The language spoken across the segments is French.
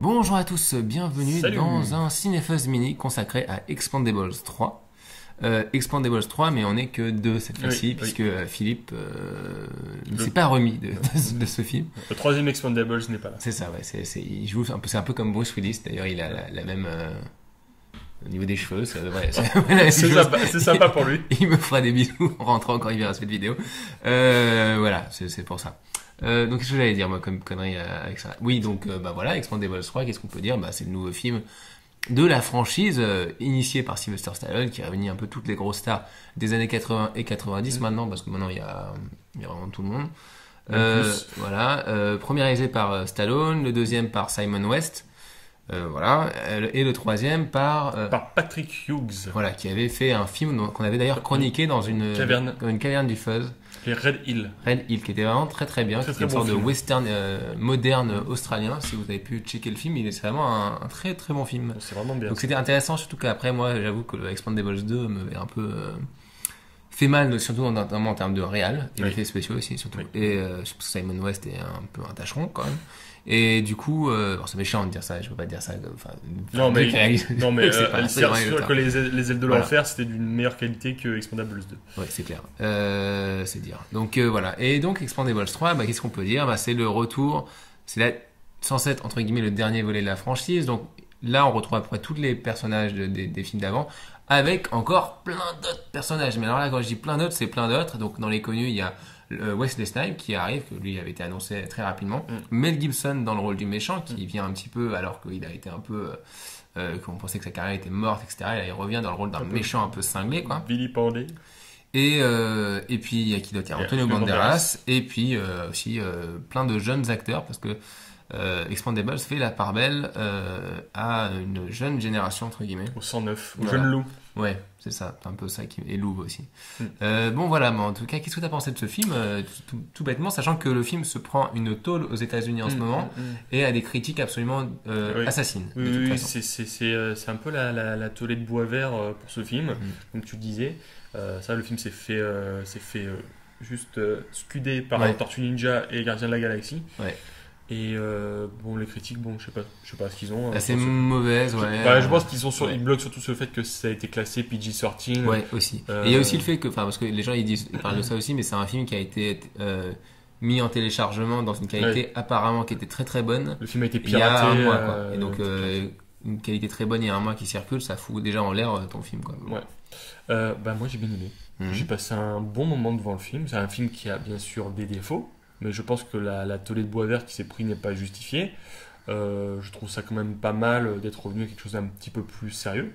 Bonjour à tous, bienvenue Salut. dans un Cinefuzz Mini consacré à Expandables 3. Euh, Expandables 3, mais on n'est que deux cette fois-ci, oui. puisque euh, Philippe euh, ne s'est pas remis de, de- de ce film. Le troisième Expandables n'est pas là. C'est ça, ouais, c'est, un peu, c'est un peu comme Bruce Willis, d'ailleurs il a la, la même... euh, au niveau des cheveux, ça devrait... c'est- voilà, C'est je- sympa, pour lui. il me fera des bisous en rentrant quand il verra cette vidéo. Euh, voilà, c'est pour ça. Euh, donc qu'est-ce que j'allais dire moi comme connerie euh, avec ça? Oui, donc euh, bah voilà, Expandables 3, qu'est-ce qu'on peut dire? Bah c'est le nouveau film de la franchise euh, initié par Sylvester Stallone qui réunit un peu toutes les grosses stars des années 80 et 90 Mm. maintenant parce que maintenant il y a, il y a vraiment tout le monde. Euh, voilà, euh, premier réalisé par Stallone, le deuxième par Simon West, euh, voilà, euh, et le troisième par euh, Par Patrick Hughes. voilà, qui avait fait un film qu'on avait d'ailleurs chroniqué dans une Caverne. dans une caverne du Fuzz, Et Red Hill. Red Hill, qui était vraiment très très bien, Très, qui était une bon sorte de western euh, moderne australien. Si vous avez pu checker le film, il est c'est vraiment un, un très très bon film. C'est vraiment bien. Donc c'était intéressant, surtout qu'après moi, j'avoue que le Expandables 2 m'avait un peu fait mal, surtout en, termes de réal et Oui. d'effets spéciaux aussi, surtout. Oui. Et euh, Simon West est un peu un tâcheron quand même. Et du coup, euh, ça méchant de dire ça, je peux pas dire ça. comme- Enfin, Non, mais- Non, mais c'est euh, c'est sûr que les, les ailes de Voilà. l'enfer, c'était d'une meilleure qualité que Expandables 2. Ouais, c'est clair. Euh, c'est dire. Donc euh, voilà. Et donc Expandables 3, bah, qu'est-ce qu'on peut dire? Bah, C'est le retour. C'est la, censé être entre guillemets le dernier volet de la franchise. Donc là, on retrouve à peu près tous les personnages de- des, des films d'avant, avec encore plein d'autres personnages. Mais alors là, quand je dis plein d'autres, c'est plein d'autres. Donc dans les connus, il y a euh, Wesley Snipes qui arrive, que lui avait été annoncé très rapidement. Mm. Mel Gibson dans le rôle du méchant, qui vient un petit peu alors qu'il a été un peu. Euh, euh, qu'on pensait que sa carrière était morte, etc. Et là, il revient dans le rôle d'un méchant un peu cinglé, quoi. Billy Pandey. Et, euh, et puis il y a qui d'autre Antonio Banderas et puis euh, aussi euh, plein de jeunes acteurs parce que Expandables fait la part belle à une jeune génération entre guillemets. Au 109. Au Voilà. jeune loup. Ouais, c'est ça, c'est un peu ça qui et Louvre aussi. Mm. Euh, bon voilà, mais en tout cas, qu'est-ce que tu as pensé de ce film euh, tout, bêtement, sachant que le film se prend une tôle aux États-Unis en ce Mm, moment mm, mm. et a des critiques absolument euh, Oui. assassines. Oui, oui, c'est- un peu la, la, la de bois vert pour ce film, comme tu disais. Euh, ça, le film s'est fait, euh, s'est fait euh, juste scuder par Ouais. Tortue Ninja et Gardien de la Galaxie. Ouais. Et euh, bon, les critiques, bon, je sais pas, je sais pas ce qu'ils ont. hein. Assez mauvaise, je- ouais. bah, je pense qu'ils sont sur, Ouais. ils bloquent surtout sur le fait que ça a été classé PG-13. Ouais, aussi. Euh, Et il y a aussi le fait que, enfin, parce que les gens ils disent, ils parlent de ça aussi, mais c'est un film qui a été euh, mis en téléchargement dans une qualité apparemment qui était très très bonne. Le film a été Il y a piraté. un mois, quoi. Et donc euh, une qualité très bonne a un mois qui circule, ça fout déjà en l'air euh, ton film, quoi. Ouais. Euh, bah, moi, j'ai bien aimé. Mhm. J'ai passé un bon moment devant le film. C'est un film qui a bien sûr des défauts, mais je pense que la, la tollée de bois vert qui s'est pris n'est pas justifiée. Euh, je trouve ça quand même pas mal d'être revenu à quelque chose d'un petit peu plus sérieux.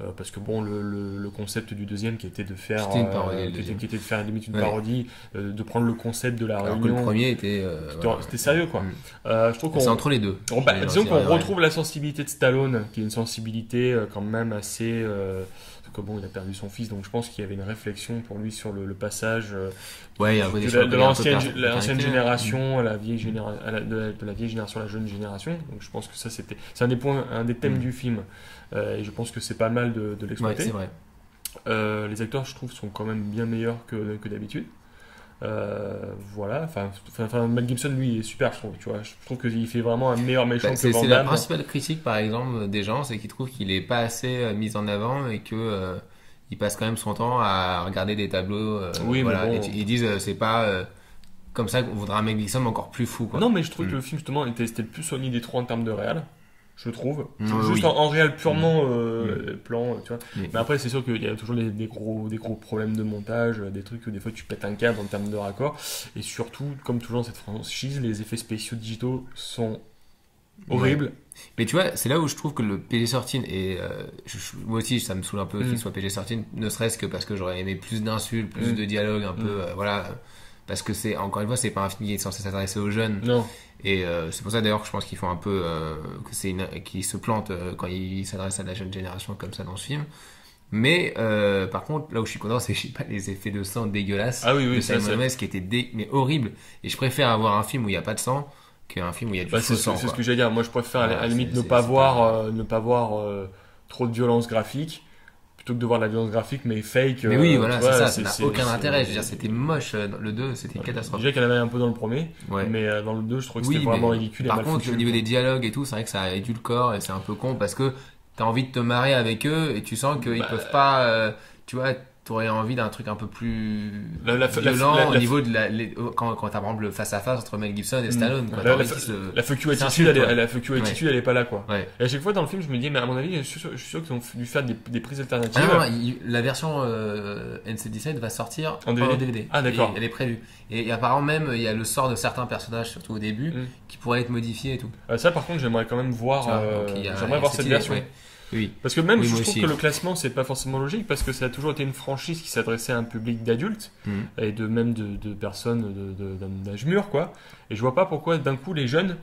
Euh, parce que bon, le, le- le concept du deuxième qui était de faire, une euh, parodie, qui, était, deuxième. qui était de faire limite une Ouais. parodie, euh, de prendre le concept de la Alors que le réunion. premier était. euh, C'était sérieux quoi. Euh, je trouve C'est qu'on entre les deux. Bah, disons qu'on c'est- retrouve la sensibilité de Stallone, qui est une sensibilité quand même assez. Parce que bon, il a perdu son fils, donc je pense qu'il y avait une réflexion pour lui sur le, le passage euh, Ouais, de, l'ancienne, génération à la vieille généra- à la- de, la, de la vieille génération à la jeune génération. Donc je pense que ça c'était, c'est un des points, un des thèmes Mm. du film, Euh, et je pense que c'est pas mal de, Ouais, l'exploiter. Euh, les acteurs, je trouve, sont quand même bien meilleurs que, que d'habitude. Euh, voilà, enfin, enfin, Mel Gibson, lui, est super, je trouve. Tu vois, je trouve qu'il fait vraiment un meilleur méchant Bah, que Van c'est la principale critique, par exemple, des gens, c'est qu'ils trouvent qu'il est pas assez euh, mis en avant et que euh, il passe quand même son temps à regarder des tableaux. euh, Oui, mais voilà. bon. Et ils disent c'est pas comme ça qu'on voudra un Mel Gibson encore plus fou. Quoi. Non, mais je trouve Mm. que le film, justement, était, c'était le plus soigné des trois en termes de réal. Je trouve. Mm, Juste oui. en, en réal purement euh, plan, tu vois. Mm. Mais après, c'est sûr qu'il y a toujours des, des gros, des gros problèmes de montage, euh, des trucs que des fois tu pètes un câble en termes de raccord. Et surtout, comme toujours dans cette franchise, les effets spéciaux digitaux sont horribles. Mais tu vois, c'est là où je trouve que le PG-13 et euh, je- moi aussi ça me saoule un peu qu'il soit PG-13, ne serait-ce que parce que j'aurais aimé plus d'insultes, plus de dialogues, un peu, euh, voilà. Parce que c'est encore une fois, c'est pas un film qui est censé s'adresser aux jeunes. Non. Et euh, c'est pour ça d'ailleurs que je pense qu'ils font un peu euh, que c'est qu'ils se plantent euh, quand ils s'adressent à la jeune génération comme ça dans ce film. Mais euh, par contre, là où je suis content, c'est que j'ai pas les effets de sang dégueulasses Ah oui, oui, de Simon West qui étaient dé... mais horribles. Et je préfère avoir un film où il n'y a pas de sang qu'un film où il y a du Bah, faux sang. c'est ce que j'allais dire. Moi, je préfère à la- à la Voilà, limite ne pas c'est voir, pas- euh, ne pas voir euh, trop de violence graphique, plutôt que de voir la violence graphique mais fake. Mais oui, euh, voilà, c'est ça, ça n'a aucun intérêt. Je veux dire, c'était moche. euh, Le 2, c'était une catastrophe. Déjà en avait un peu dans le premier, Ouais. mais euh, dans le 2, je trouve que Oui, c'était vraiment ridicule et Par mal contre, foutu. au niveau des dialogues et tout, c'est vrai que ça édulcore et c'est un peu con parce que t'as envie de te marrer avec eux et tu sens qu'ils Bah, peuvent pas. euh, tu vois, t'aurais envie d'un truc un peu plus La- violent la- au niveau de la. les- quand quand t'as par exemple le face à face entre Mel Gibson et Stallone. Quoi, La- se- La attitude, film, elle, est- la fuck you attitude, elle est pas là, quoi. Ouais. Et à chaque fois dans le film, je me dis, mais à mon avis, je suis sûr, je suis sûr qu'ils ont dû faire des, des prises alternatives. Ah non, non, il- la version euh, NC17 va sortir En DVD. Ah, d'accord. Elle est prévue. Et, et apparemment même, il y a le sort de certains personnages, surtout au début, Mm. qui pourraient être modifiés et tout. Euh, ça, par contre, j'aimerais quand même voir. Euh, j'aimerais voir cette version. ouais. Oui. Parce que même, Oui, je trouve aussi. que le classement, c'est pas forcément logique, parce que ça a toujours été une franchise qui s'adressait à un public d'adultes, Mhm. et de même de, de personnes de- de- d'âge mûr, quoi. Et je vois pas pourquoi, d'un coup, les jeunes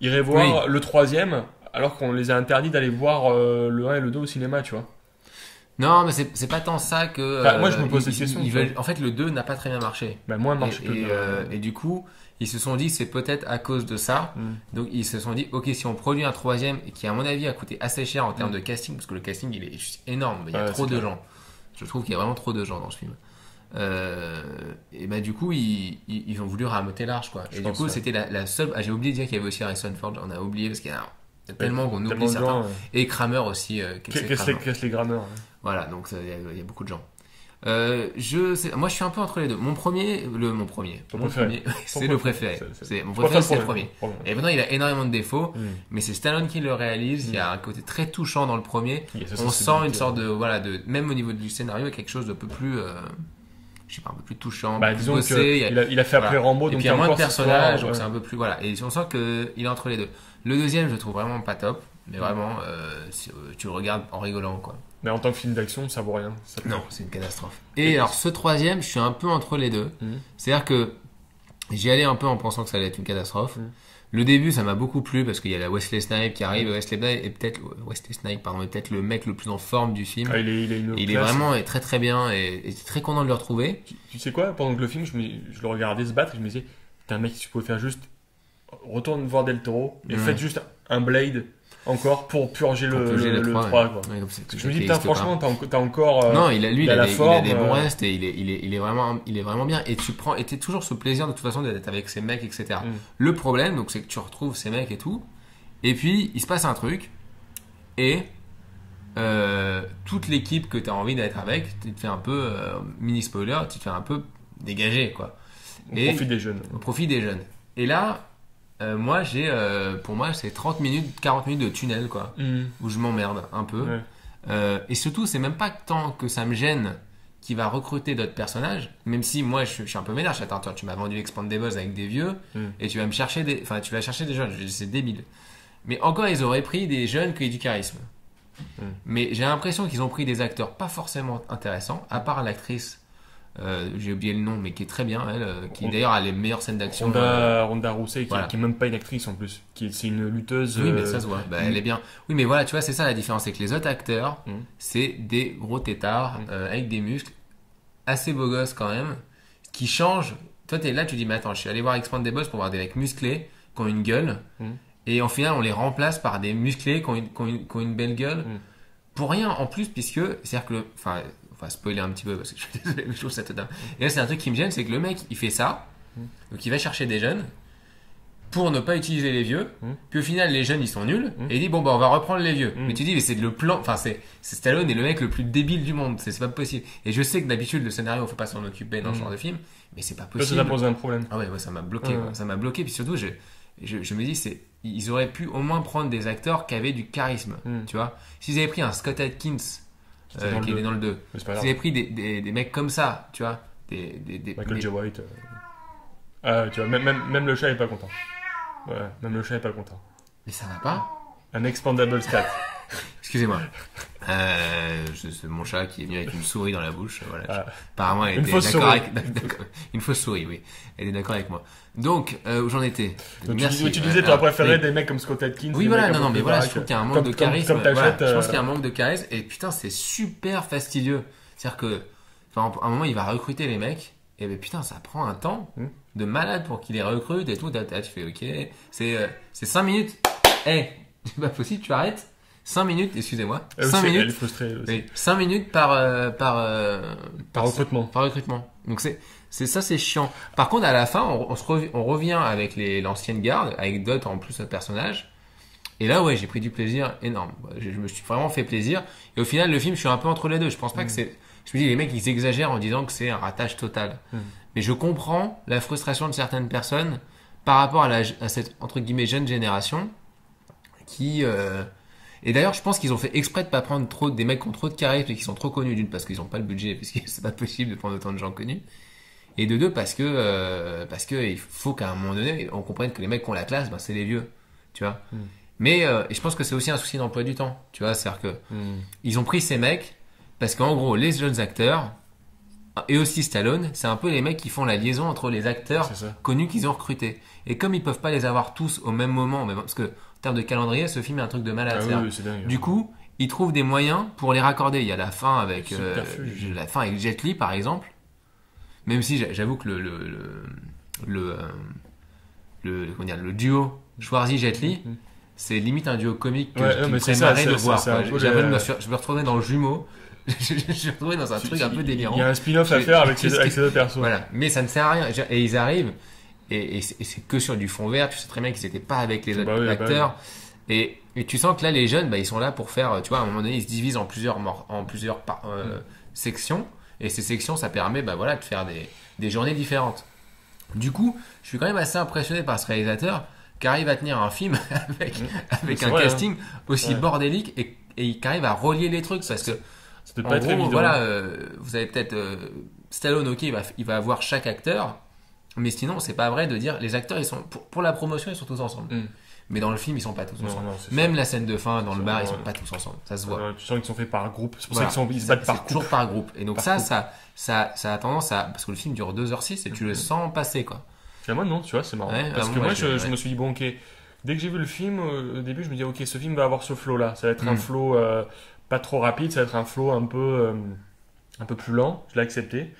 iraient voir le troisième, alors qu'on les a interdits d'aller voir euh, le 1 et le 2 au cinéma, tu vois. Non, mais c'est pas tant ça que. Bah, moi, je me pose ils- cette question, ils tu veulent- en fait, le 2 n'a pas très bien marché. Bah, moins marché et, que et, 2. euh, et du coup, ils se sont dit c'est peut-être à cause de ça. Mhm. Donc ils se sont dit ok si on produit un troisième qui à mon avis a coûté assez cher en termes Mm. de casting parce que le casting il est juste énorme. Il y a Ouais, trop de clair. gens. Je trouve qu'il y a vraiment trop de gens dans ce film. Euh, et bah du coup ils, ils, ont voulu ramoter large quoi. Je et du coup ouais. c'était la, la seule. Ah, j'ai oublié de dire qu'il y avait aussi Harrison Ford. On a oublié parce qu'il y a tellement qu'on oublie certains. gens, euh, Et Kramer aussi. euh, Qu'est-ce Kramer. les, hein. Voilà, donc il y, y a beaucoup de gens. Euh, je, moi, je suis un peu entre les deux. Mon premier, le mon premier, c'est le préféré. C'est- mon préféré, c'est le premier. Et maintenant, il a énormément de défauts, Mm. mais c'est Stallone qui le réalise. Il y a un côté très touchant dans le premier. On sent une sorte ouais. de, voilà, de, même au niveau du scénario, quelque chose de peu plus, euh, je sais pas, un peu plus touchant, Bah, plus disons bossé. que Il a- il a, il a fait après voilà. Rambo, et donc puis il y a moins de personnages, donc c'est un peu plus voilà. Et on sent que il est entre les deux. Le deuxième, je le trouve vraiment pas top, Mm. mais vraiment, euh, c'est- euh, tu le regardes en rigolant quoi. Mais en tant que film d'action, ça vaut rien. Ça- Non, c'est une catastrophe. Et alors ce troisième, je suis un peu entre les deux. Mhm. C'est-à-dire que j'y allais un peu en pensant que ça allait être une catastrophe. Mhm. Le début, ça m'a beaucoup plu parce qu'il y a la Wesley Snipe qui arrive. Wesley Snipe est peut-être Wesley Snipe, pardon, est peut-être le mec le plus en forme du film. Ah, il est, il est, une il est vraiment est très très bien et, et très content de le retrouver. Tu, tu sais quoi Pendant que le film, je, me- je le regardais se battre, et je me disais, t'es un mec, tu peux faire juste. Retourne voir Del Toro et Ouais. faites juste un Blade encore pour purger Pour le, purger le, le le 3, 3, ouais. quoi. Ouais, donc c'est- Je me dis, putain, franchement, t'as enco- t'as encore. euh, Non, il a, lui, il il a des, il a forme, des bons euh, restes et il est, il est, il est vraiment, il est vraiment bien. Et tu prends, et t'es toujours ce plaisir de toute façon d'être avec ces mecs, etc. Mm. Le problème, donc, c'est que tu retrouves ces mecs et tout. Et puis, il se passe un truc. Et, euh, toute l'équipe que tu as envie d'être avec, tu te fais un peu, euh, mini spoiler, tu te fais un peu dégager, quoi. on Et- profite des jeunes. Au profit des jeunes. Et là, euh, moi, j'ai, euh, pour moi, c'est 30 minutes, 40 minutes de tunnel, quoi. Où je m'emmerde un peu. Ouais. Euh, et surtout, c'est même pas tant que ça me gêne qu'il va recruter d'autres personnages, même si moi je, je suis un peu ménage. Attends, toi, tu m'as vendu Expandables avec des vieux Mm. et tu vas me chercher des, enfin, tu vas chercher des jeunes. C'est débile. Mais encore, ils auraient pris des jeunes qui aient du charisme. Mm. Mais j'ai l'impression qu'ils ont pris des acteurs pas forcément intéressants, à part l'actrice. Euh, j'ai oublié le nom, mais qui est très bien, elle, euh, qui d'ailleurs a les meilleures scènes d'action. euh, Ronda, Ronda Rousey, qui, voilà. qui est même pas une actrice en plus, qui est- c'est une lutteuse. Oui, mais euh, ça se voit. Bah, elle est bien. Oui, mais voilà, tu vois, c'est ça la différence. C'est que les autres acteurs, Mm. c'est des gros têtards Mm. euh, avec des muscles, assez beaux gosses quand même, qui changent. Toi, t'es là, tu dis, mais attends, je suis allé voir Expandables pour voir des mecs musclés qui ont une gueule. Mm. Et en final, on les remplace par des musclés qui ont une, qui ont une- qui ont une belle gueule. Pour rien en plus, puisque, c'est-à-dire que, le- enfin, spoiler un petit peu parce que je suis désolé, mais je trouve ça total. Et là, c'est un truc qui me gêne, c'est que le mec, il fait ça, Mm. donc il va chercher des jeunes pour ne pas utiliser les vieux. Mm. Puis au final, les jeunes, ils sont nuls. Mm. Et il dit, bon, bah, on va reprendre les vieux. Mais tu dis, mais c'est le plan, enfin, c'est, Stallone est le mec le plus débile du monde. C'est, pas possible. Et je sais que d'habitude, le scénario, on faut pas s'en occuper dans ce genre de film. Mais c'est pas Ça, ça possible. t'a posé un problème. Ah ouais, ouais, ça m'a bloqué. Ouais. Ça m'a bloqué. Puis surtout, je, je, je me dis, c'est, ils auraient pu au moins prendre des acteurs qui avaient du charisme. Mm. Tu vois, s'ils avaient pris un Scott Atkins, C'était euh, dans le qui deux. était dans le 2, Mais c'est pas s'ils grave. avaient pris des, des, des mecs comme ça, tu vois, des, des, des- Michael J. White. euh. Ah, tu vois, même, même, même le chat est pas content. Ouais, même le chat est pas content. Mais ça va pas Un Expandables 4. Excusez-moi. Euh, je- mon chat qui est venu avec une souris dans la bouche. Voilà. Ah. Apparemment, elle était d'accord avec. d'accord. Une fausse souris, oui. Elle est d'accord avec moi. Donc, euh, où j'en étais Donc, tu, Merci. tu Ouais, disais, tu as préféré des mecs comme Scott Atkins. Oui, voilà, non, non, mais voilà, je trouve qu'il y a un manque Comme- de charisme. Comme Voilà, t'achètes. je pense euh, qu'il y a un manque de charisme. Et putain, c'est super fastidieux. C'est-à-dire que, enfin, à un moment, il va recruter les mecs. Et ben putain, ça prend un temps Hmm. de malade pour qu'il les recrute et tout. Tu fais ok. C'est euh, c'est 5 minutes. Eh, c'est pas possible, tu arrêtes. 5 minutes, excusez-moi. Elle 5 aussi, minutes. Elle est frustrée. elle aussi. Oui, 5 minutes par, euh, par, euh, Par recrutement. par recrutement. Donc c'est, c'est ça, c'est chiant. Par contre, à la fin, on, on se rev- on revient avec les, l'ancienne garde, avec d'autres en plus de personnages. Et là, ouais, j'ai pris du plaisir énorme. Je, je me suis vraiment fait plaisir. Et au final, le film, je suis un peu entre les deux. Je pense pas que c'est, je me dis, les mecs, ils exagèrent en disant que c'est un ratage total. Mm. Mais je comprends la frustration de certaines personnes par rapport à, la, à cette, entre guillemets, jeune génération qui, euh, et d'ailleurs, je pense qu'ils ont fait exprès de pas prendre trop des mecs qui ont trop de charisme et qui sont trop connus d'une parce qu'ils ont pas le budget parce que c'est pas possible de prendre autant de gens connus et de deux parce que euh, parce que il faut qu'à un moment donné on comprenne que les mecs qui ont la classe ben, c'est les vieux tu vois Mm. mais euh, et je pense que c'est aussi un souci d'emploi du temps tu vois c'est que Hmm. ils ont pris ces mecs parce qu'en gros les jeunes acteurs et aussi Stallone c'est un peu les mecs qui font la liaison entre les acteurs connus qu'ils ont recrutés et comme ils peuvent pas les avoir tous au même moment parce que termes de calendrier ce film est un truc de malade Ah c'est-à-dire, oui, oui, c'est dingue. du coup, ils trouvent des moyens pour les raccorder. Il y a la fin avec euh, la fin avec Jet Li par exemple. Même si j'a- j'avoue que le le le le, euh, le, dire, le duo Schwarzy Jet Li, Mhm. c'est limite un duo comique que Ouais, je- qui me ça, de voir. J'avais me, je me retrouvais dans le jumeau. je me suis retrouvé dans un truc un peu délirant. Il y a un spin-off à faire avec ces, avec deux persos. Voilà, mais ça ne sert à rien. Et ils arrivent, et, et c'est que sur du fond vert. Tu sais très bien qu'ils n'étaient pas avec les Bah oui, bah acteurs. Et, et tu sens que là, les jeunes, bah, ils sont là pour faire, tu vois, à un moment donné, ils se divisent en plusieurs, en euh, sections. Et ces sections, ça permet, bah, voilà, de faire des, des journées différentes. Du coup, je suis quand même assez impressionné par ce réalisateur qui arrive à tenir un film avec, avec C'est un vrai, casting aussi Ouais. bordélique et, et qui arrive à relier les trucs parce que Ça peut en pas être gros, évident. voilà, euh, vous avez peut-être euh, Stallone, ok, il va, il va avoir chaque acteur, mais sinon, c'est pas vrai de dire les acteurs, ils sont pour, pour la promotion, ils sont tous ensemble. Mm. Mais dans le film, ils sont pas tous ensemble. non, Même la scène de fin dans le bar, ils sont- pas tous ensemble. Ça se voit. Euh, tu sens qu'ils sont faits par groupe. C'est pour Voilà. ça qu'ils sont- ils se battent par groupe. toujours par groupe. Et donc Par ça, ça, ça, ça a tendance à parce que le film dure 2h06 et tu le sens passer quoi. Et moi, non, tu vois, c'est marrant. Ouais, Parce que moi, moi, je- je, je ouais. me suis dit, bon, ok. Dès que j'ai vu le film, euh, au début, je me dis, ok, ce film va avoir ce flow-là. Ça va être un Mm. flow euh, pas trop rapide, ça va être un flow un peu, euh, un peu plus lent. Je l'ai accepté.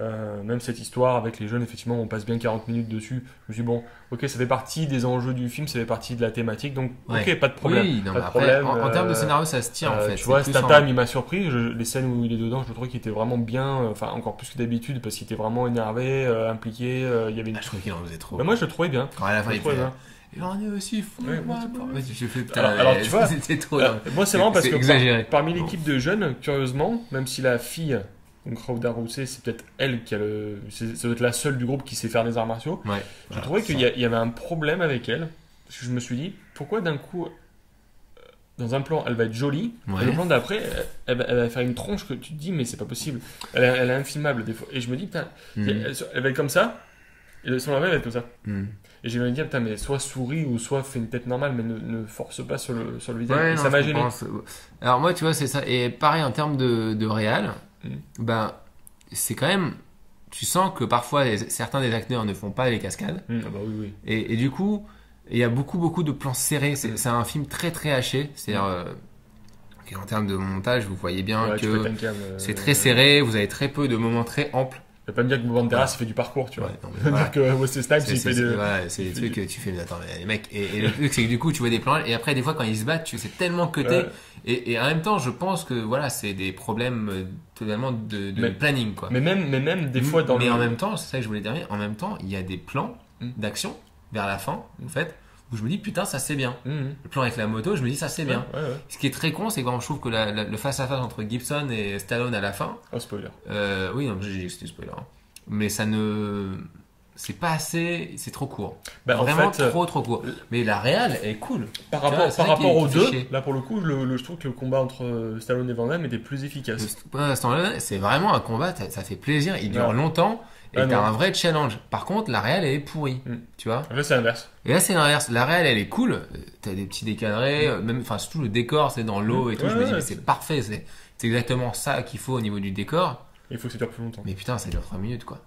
Euh, même cette histoire avec les jeunes, effectivement, on passe bien 40 minutes dessus. Je me suis dit, bon, ok, ça fait partie des enjeux du film, ça fait partie de la thématique. Donc, Ouais. ok, pas de problème. oui, non, pas mais de après, problème. en, en termes de euh, scénario, ça se tient en euh, fait. tu vois, Statham, en- il m'a surpris. Je- les scènes où il est dedans, je trouvais qu'il était vraiment bien, enfin encore plus que d'habitude, parce qu'il était vraiment énervé, euh, impliqué. il y avait une... Ah, je trouvais qu'il en faisait trop. Bah, moi, je le trouvais bien. Quand à la fin, il on est aussi fou. Ouais, moi, ouais, putain. Alors- alors, mais tu vois, c'était trop. Moi, c'est marrant parce que par- parmi l'équipe de jeunes, curieusement, même si la fille, donc Rauda Rousset, c'est peut-être elle qui a le. c'est- Ça doit être la seule du groupe qui sait faire des arts martiaux. Ouais. Voilà, trouvais ça. qu'il y, avait un problème avec elle. Parce que je me suis dit, pourquoi d'un coup, euh, dans un plan, elle va être jolie, Ouais. et le plan d'après, elle, elle va- faire une tronche que tu te dis, mais c'est pas possible. Elle, est- elle est infilmable des fois. Et je me dis, putain, Mm. elle, elle va être comme ça, et son envers va être comme ça. Mm. Et j'ai me dit, putain, mais soit souris ou soit fais une tête normale, mais ne, ne force pas sur le, sur le visage. Ouais, ça m'a gêné. Alors moi, tu vois, c'est ça. Et pareil en termes de, de réal, Mm. ben c'est quand même. Tu sens que parfois les- certains des acteurs ne font pas les cascades. Mm, ah bah oui, oui. Et, et du coup, il y a beaucoup beaucoup de plans serrés. C'est c'est un film très très haché. C'est-à-dire euh, en termes de montage, vous voyez bien Ouais, que euh, c'est très serré. Vous avez très peu de moments très amples. Tu vas pas me dire que Banderas il fait du parcours, tu vois. Ouais, dire que Wesley Snipes C'est il fait de. c'est- voilà, c'est il des trucs que tu fais, mais attends, mais les mecs. Et, et le truc, c'est que du coup, tu vois des plans, et après, des fois, quand ils se battent, tu c'est tellement. Ouais. Et, et en même temps, je pense que voilà, c'est des problèmes euh, totalement de, de Mais- planning, quoi. Mais même, mais même des fois dans mais le. en même temps, c'est ça que je voulais dire, en même temps, il y a des plans Mm. d'action vers la fin, en fait, où je me dis, putain, ça c'est bien. Mhm. Le plan avec la moto, je me dis, ça c'est bien. Ouais, ouais, ouais. Ce qui est très con, c'est quand je trouve que la- la- le face-à-face entre Gibson et Stallone à la fin, Oh, spoiler. euh, oui, non, j'ai dit que c'était spoiler. hein. Mais ça ne. C'est pas assez. C'est trop court. Bah, en Vraiment fait, euh, trop, trop court. Mais la réal est cool. Par vois, rapport, par rapport aux deux, là pour le coup, le, le- je trouve que le combat entre euh, Stallone et Van Damme était plus efficace. À ce c'est vraiment un combat, ça ça fait plaisir, il dure longtemps et Ah, t'as non. un vrai challenge. Par contre, la réal, elle est pourrie. Mm. Tu vois Là, c'est l'inverse. Et là, c'est l'inverse. La réal, elle est cool. T'as des petits décadrés, euh, même, enfin, surtout le décor, c'est dans l'eau et tout. Ouais, je me dis, ouais, mais c'est- parfait. C'est exactement ça qu'il faut au niveau du décor. Il faut que ça dure plus longtemps. Mais putain, ça dure 3 minutes, quoi.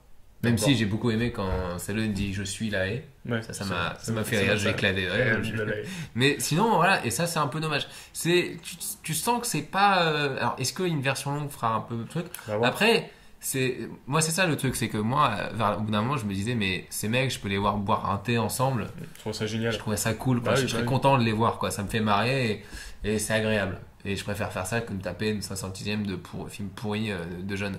Même si j'ai beaucoup aimé quand Stallone dit je suis la haie. Ouais, Ça, ça m'a, ça m'a fait rire, j'ai éclaté. Mais sinon, voilà, et ça, c'est un peu dommage. C'est, tu, tu sens que c'est pas. euh, alors, est-ce qu'une version longue fera un peu truc? Voir. Après, c'est, moi, c'est ça le truc, c'est que moi, vers, au bout d'un moment, je me disais, mais ces mecs, je peux les voir boire un thé ensemble. Je trouve ça génial. Je trouvais ça cool, quoi. Bah oui, je, serais bah oui. content de les voir, quoi. Ça me fait marrer. Et, Et c'est agréable. Et je préfère faire ça que me taper une 500 de pour, film pourri euh, de jeunes.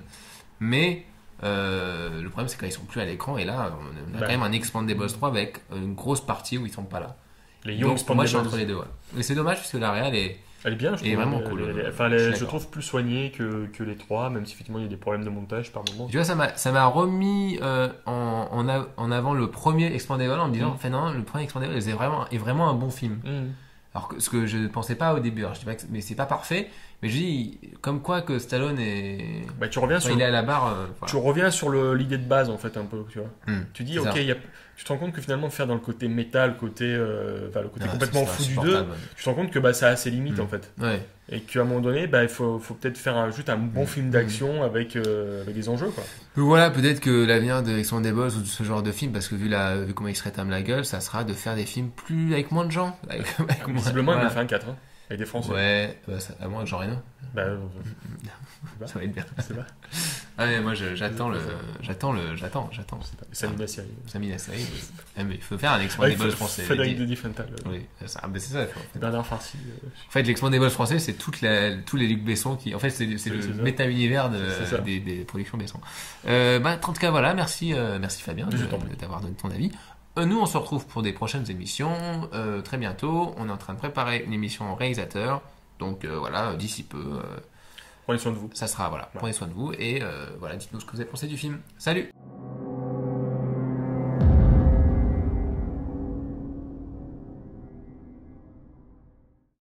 Mais euh, le problème, c'est qu'ils sont plus à l'écran. Et là, on a Bah. quand même un Expandables 3 avec une grosse partie où ils sont pas là. Les Young Donc, moi, je suis entre les deux. ouais. Mais c'est dommage parce que la réal est. Elle est bien, je Elle est trouve. vraiment Elle- cool. elle- elle- enfin, Je trouve plus soignée que, que les trois, même si effectivement il y a des problèmes de montage par moment. Tu vois, ça m'a, remis euh, en, en, en avant le premier Expandable en me disant, Mm. non, le premier Expandable est vraiment, est vraiment un bon film. Mhm. Alors que ce que je ne pensais pas au début. Alors, je dis pas que, mais c'est pas parfait. Mais je dis, comme quoi que Stallone est. Bah, tu reviens Enfin, sur il est à la barre. euh, voilà. tu reviens sur le- l'idée de base en fait un peu tu vois Hmm, tu dis ok y a- tu te rends compte que finalement faire dans le côté métal côté euh, enfin, le côté Non, complètement fou du 2 insupportable. tu te rends compte que bah, ça a ses limites Hmm. en fait Ouais. et qu'à un moment donné bah, il faut, faut peut-être faire un- juste un bon Hmm. film d'action avec, euh, avec des enjeux quoi Donc voilà, peut-être que l'avenir de Expandables ou de ce genre de film, parce que vu, la, vu comment il se rétame la gueule, ça sera de faire des films plus avec moins de gens. Avec, avec moins- visiblement il en a fait un 4 hein, avec des français Ouais, bah, ça- à moins que Jean Reno. bah, euh, Ça va être bien. pas, Ah ouais, moi je- j'attends le. J'attends le. J'attends, j'attends. Samy Nassiri Samy Nasseri. Ah, mais il faut faire un Ouais, Expandables F- français. Frédéric. Dedi Fental euh, Oui, ah, c'est ça. Bernard Farcy euh, En fait, l'Expandables français, c'est toute la, tous les Luc Besson qui. En fait, c'est le méta-univers des, des productions Besson. Euh, bah, en tout cas, voilà, merci, euh, merci Fabien de- d'avoir donné ton avis. Euh, nous, on se retrouve pour des prochaines émissions euh, très bientôt. On est en train de préparer une émission en réalisateur. Donc euh, voilà, d'ici peu, euh, prenez soin de vous ça sera. Voilà, prenez soin de vous et voilà, dites-nous ce que vous avez pensé du film. Salut!